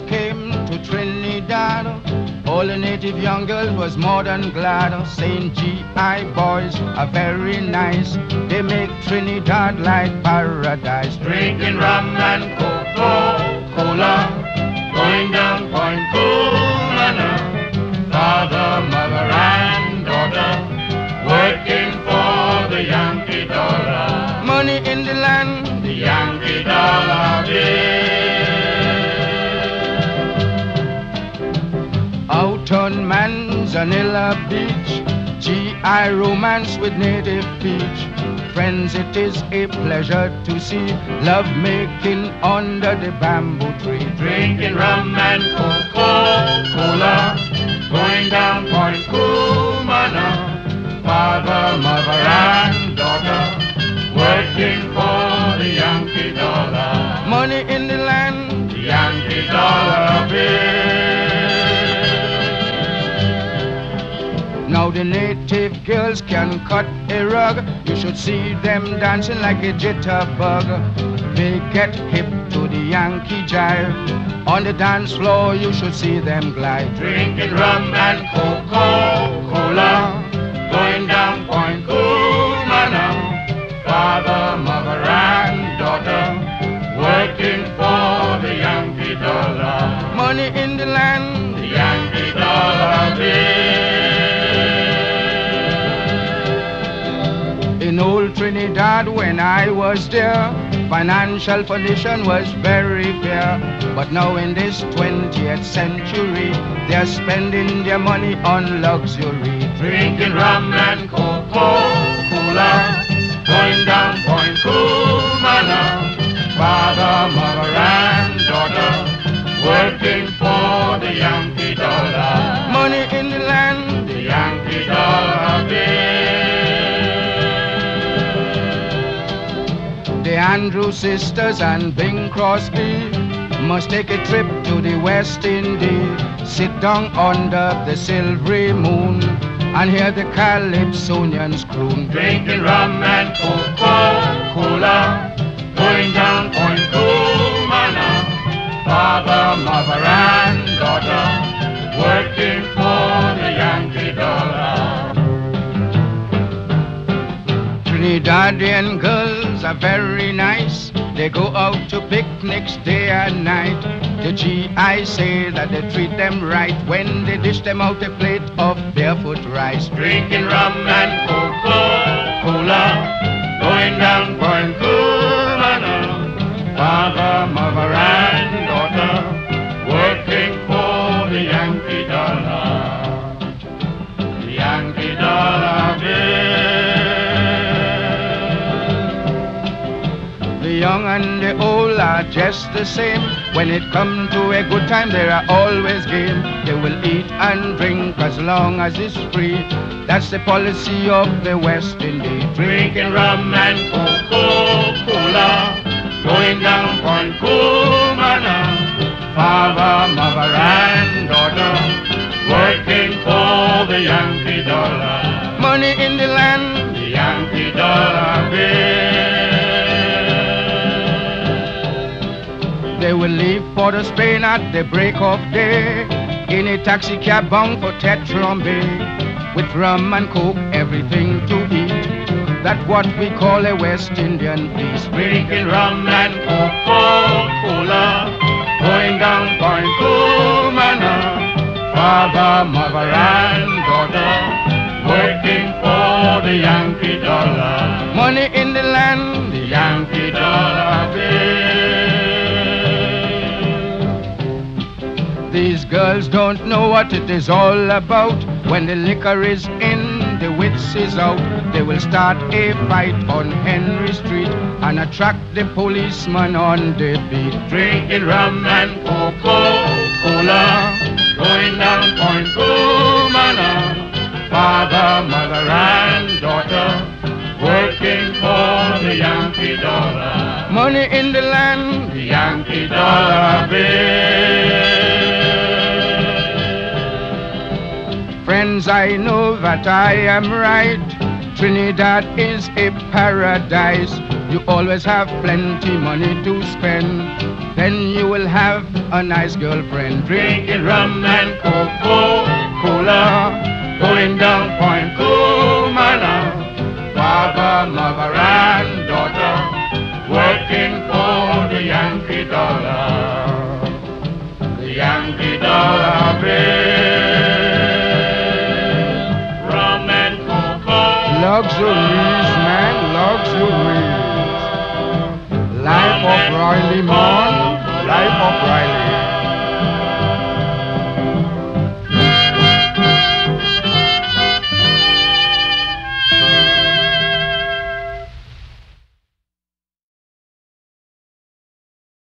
Came to Trinidad. All the native young girls was more than glad. Saying GI boys are very nice. They make Trinidad like paradise. Drinking rum and Coca-Cola. Going down Out Manzanilla Beach. GI romance with native peach. Friends, it is a pleasure to see love making under the bamboo tree. Drinking rum and Coca-Cola. Going down Point Cumana, Father, mother, the native girls can cut a rug. You should see them dancing like a jitterbug. They get hip to the Yankee jive. On the dance floor, you should see them glide. Drinking rum and Coca-Cola. Going down Point Cumana. Father, mother, and daughter. Working for the Yankee dollar. Money in the land. Trinidad, when I was there, financial condition was very fair. But now in this 20th century, they're spending their money on luxury. Drinking rum and Coca-Cola. Going The Andrews sisters and Bing Crosby must take a trip to the West Indies. Sit down under the silvery moon and hear the Calypsonians croon. Drinking rum and Coca-Cola. Going down Point Cumana. Father, mother, and daughter. Working for the Yankee dollar. Trinidadian very nice. They go out to picnics day and night. The GI say that they treat them right when they dish them out a plate of barefoot rice. Drinking rum and Coca-Cola. Going down are just the same. When it comes to a good time, they are always game. They will eat and drink as long as it's free. That's the policy of the West Indies. Drinking rum and Coca-Cola. Going down Point Cumana. Father, mother, and daughter. Working for the Yankee dollar. Money in the land. They will leave Port of Spain at the break of day in a taxi cab bound for Tetron Bay with rum and coke, everything to eat. That's what we call a West Indian feast. Drinking rum and Coca-Cola. Going down Point Cumana. Father, mother, and daughter. Working for the Yankee dollar. Money in the land. These girls don't know what it is all about. When the liquor is in, the wits is out. They will start a fight on Henry Street and attract the policeman on the beat. Drinking rum and Coca-Cola. Going down Point Cumana. Father, mother, and daughter. Working for the Yankee dollar. Money in the land. The Yankee dollar bill. friends, I know that I am right. Trinidad is a paradise. You always have plenty money to spend. Then you will have a nice girlfriend. Drinking rum and cocoa, cola, going down Point Cool. luxuries, man, luxuries. Life of Riley, man, life of Riley.